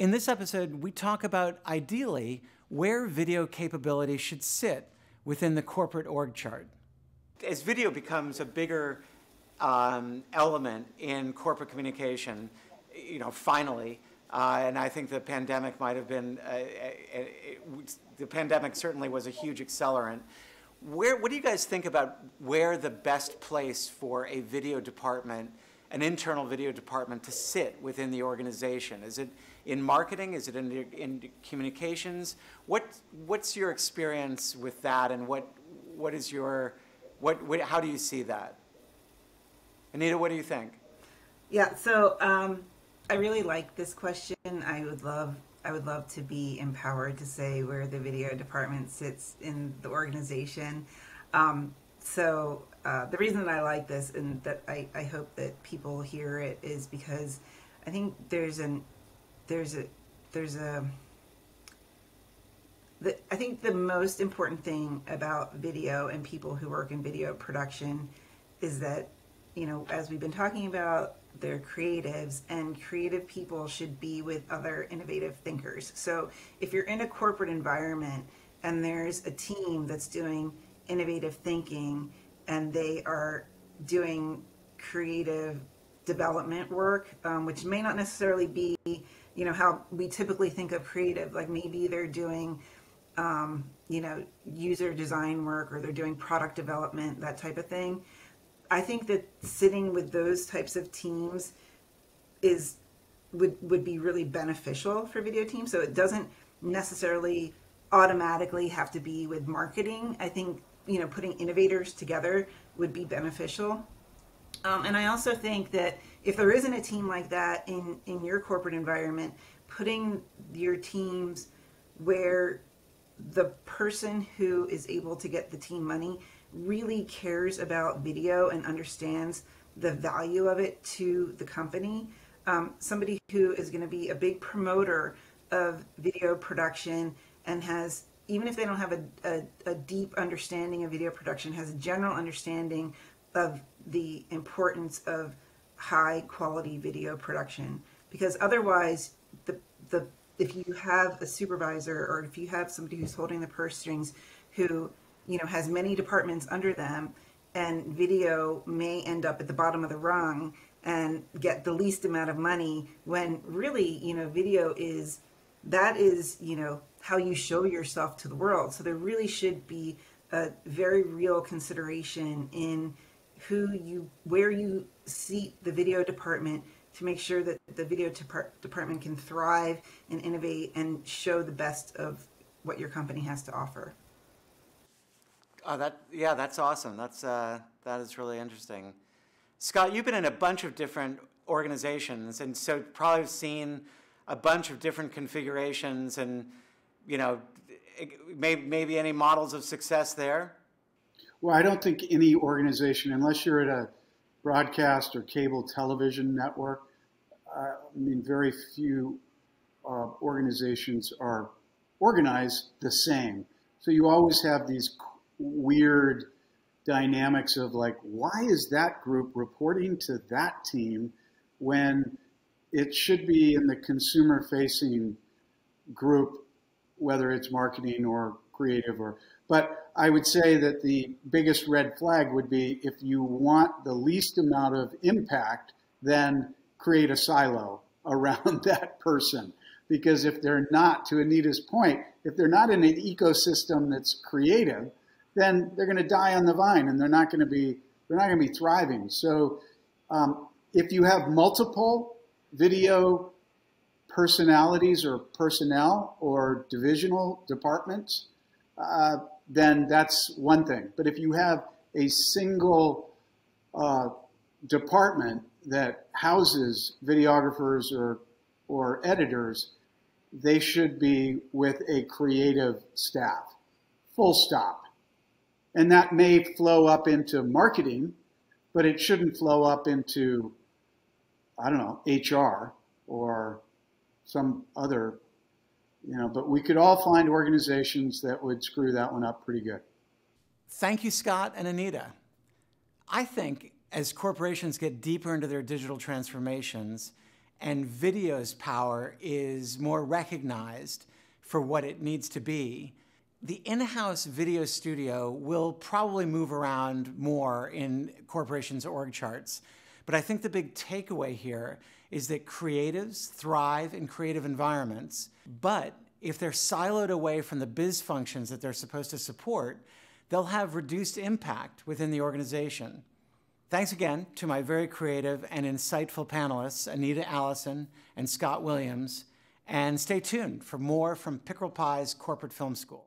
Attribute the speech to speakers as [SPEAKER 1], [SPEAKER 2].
[SPEAKER 1] In this episode, we talk about ideally where video capability should sit within the corporate org chart. As video becomes a bigger um, element in corporate communication, you know, finally, uh, and I think the pandemic might have been, uh, uh, the pandemic certainly was a huge accelerant. Where, what do you guys think about where the best place for a video department, an internal video department to sit within the organization? Is it in marketing? Is it in, in communications? What, what's your experience with that and what, what is your, what, what, how do you see that? Anita, what do you think?
[SPEAKER 2] Yeah, so um, I really like this question. I would love I would love to be empowered to say where the video department sits in the organization. Um, so uh, the reason that I like this and that I, I hope that people hear it is because I think there's an there's a there's a the, I think the most important thing about video and people who work in video production is that you know as we've been talking about they're creatives and creative people should be with other innovative thinkers. So if you're in a corporate environment and there's a team that's doing innovative thinking and they are doing creative development work um, which may not necessarily be you know how we typically think of creative. Like maybe they're doing um, you know user design work or they're doing product development that type of thing. I think that sitting with those types of teams is would would be really beneficial for video teams. So it doesn't necessarily automatically have to be with marketing. I think you know putting innovators together would be beneficial um, and I also think that if there isn't a team like that in, in your corporate environment, putting your teams where the person who is able to get the team money really cares about video and understands the value of it to the company. Um, somebody who is going to be a big promoter of video production and has, even if they don't have a, a, a deep understanding of video production, has a general understanding of the importance of high quality video production. Because otherwise the the if you have a supervisor or if you have somebody who's holding the purse strings who you know has many departments under them and video may end up at the bottom of the rung and get the least amount of money when really you know video is that is you know how you show yourself to the world so there really should be a very real consideration in who you where you seat the video department to make sure that the video department can thrive and innovate and show the best of what your company has to offer.
[SPEAKER 1] Oh, that yeah, that's awesome. That's uh, that is really interesting. Scott, you've been in a bunch of different organizations, and so probably seen a bunch of different configurations, and you know, maybe maybe any models of success there.
[SPEAKER 3] Well, I don't think any organization, unless you're at a broadcast or cable television network, uh, I mean, very few uh, organizations are organized the same. So you always have these weird dynamics of like, why is that group reporting to that team when it should be in the consumer facing group, whether it's marketing or creative or, but I would say that the biggest red flag would be if you want the least amount of impact, then create a silo around that person. Because if they're not, to Anita's point, if they're not in an ecosystem that's creative, then they're going to die on the vine and they're not going to be they're not going to be thriving. So um, if you have multiple video personalities or personnel or divisional departments, uh, then that's one thing. But if you have a single uh, department that houses videographers or, or editors, they should be with a creative staff, full stop. And that may flow up into marketing, but it shouldn't flow up into, I don't know, HR or some other you know, but we could all find organizations that would screw that one up pretty good.
[SPEAKER 1] Thank you, Scott and Anita. I think as corporations get deeper into their digital transformations and video's power is more recognized for what it needs to be, the in house video studio will probably move around more in corporations' org charts. But I think the big takeaway here is that creatives thrive in creative environments, but if they're siloed away from the biz functions that they're supposed to support, they'll have reduced impact within the organization. Thanks again to my very creative and insightful panelists, Anita Allison and Scott Williams, and stay tuned for more from Pickerel Pie's Corporate Film School.